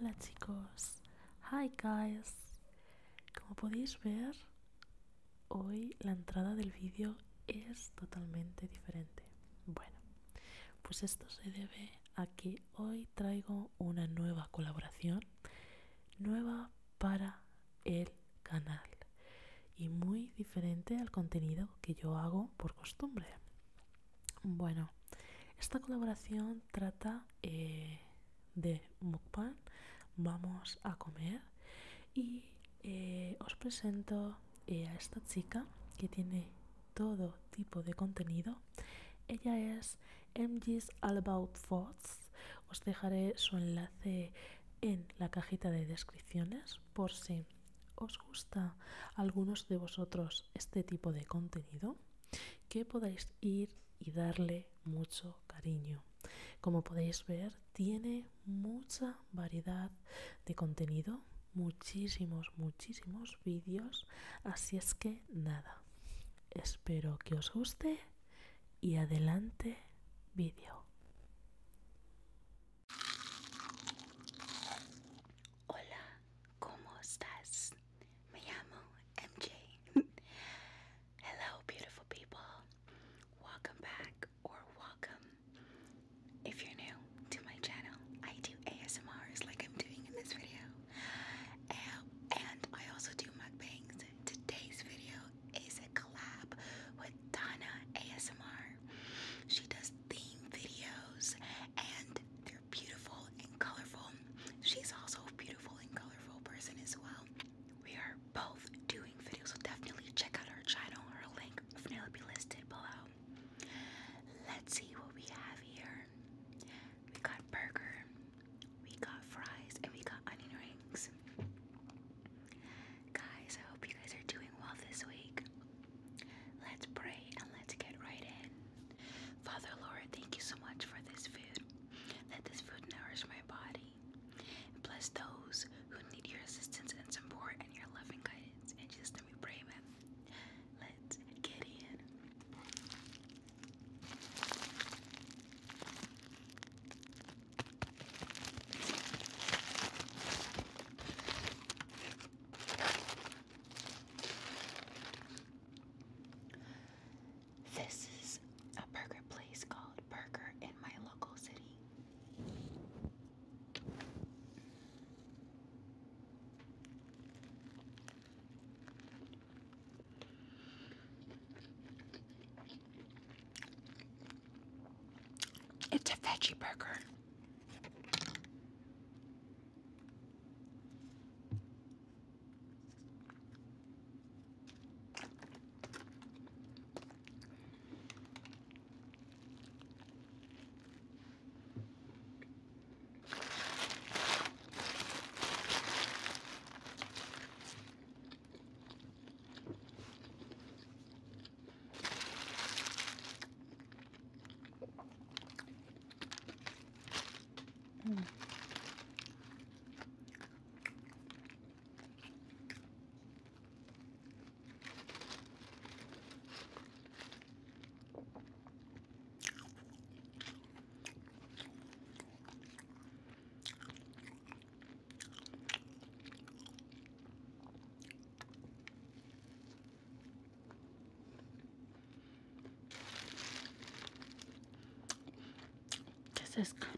Hola chicos, hi guys. Como podéis ver, hoy la entrada del vídeo es totalmente diferente. Bueno, pues esto se debe a que hoy traigo una nueva colaboración, nueva para el canal y muy diferente al contenido que yo hago por costumbre. Bueno, esta colaboración trata eh, de mukbang, vamos a comer y eh, os presento eh, a esta chica que tiene todo tipo de contenido. Ella es MG's All About Thoughts. Os dejaré su enlace en la cajita de descripciones por si os gusta algunos de vosotros este tipo de contenido que podáis ir y darle mucho cariño. Como podéis ver, tiene mucha variedad de contenido, muchísimos, muchísimos vídeos, así es que nada, espero que os guste y adelante vídeo. This is a burger place called Burger in my local city. It's a veggie burger. This is kind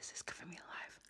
this is coming me alive.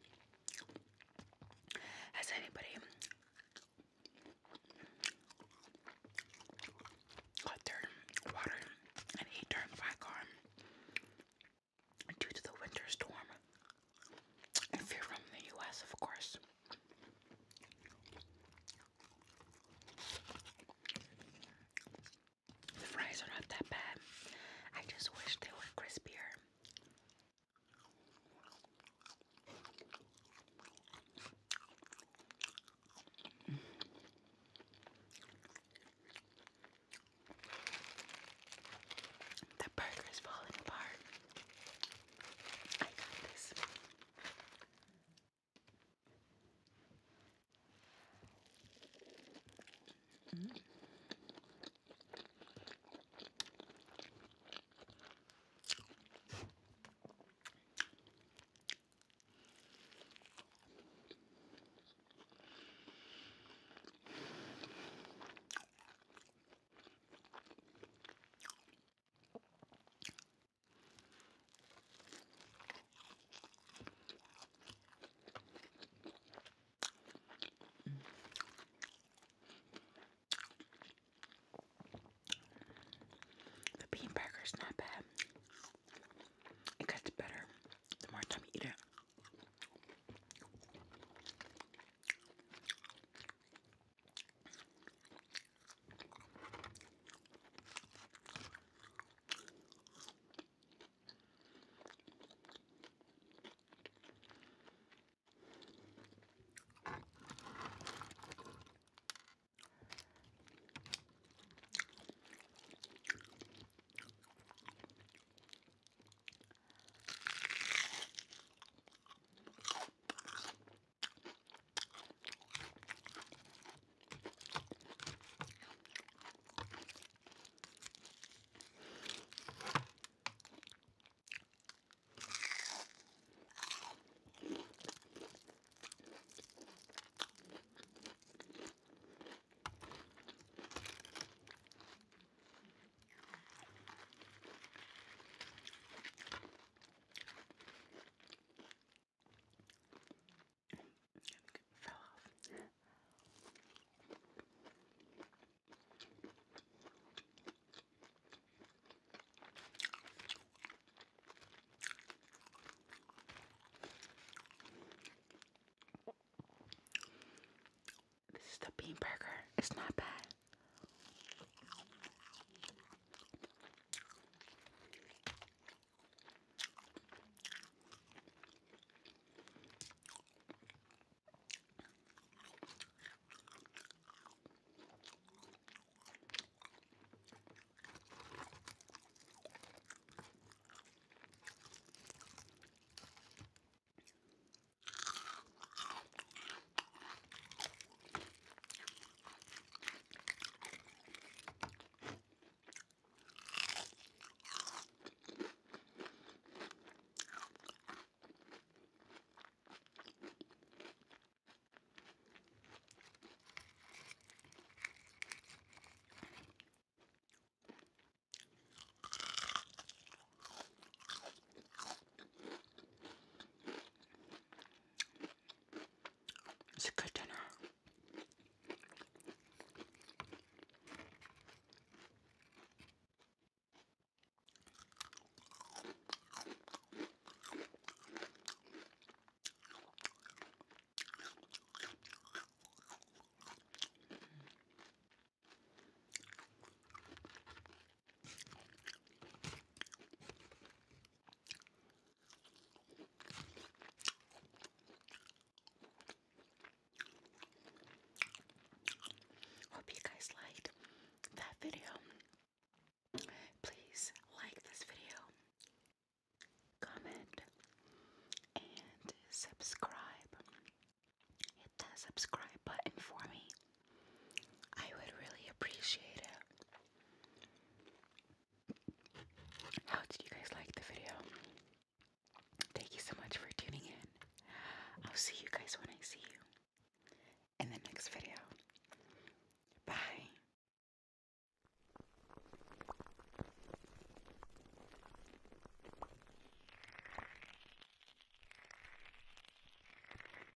It's not bad. the bean burger. It's not bad.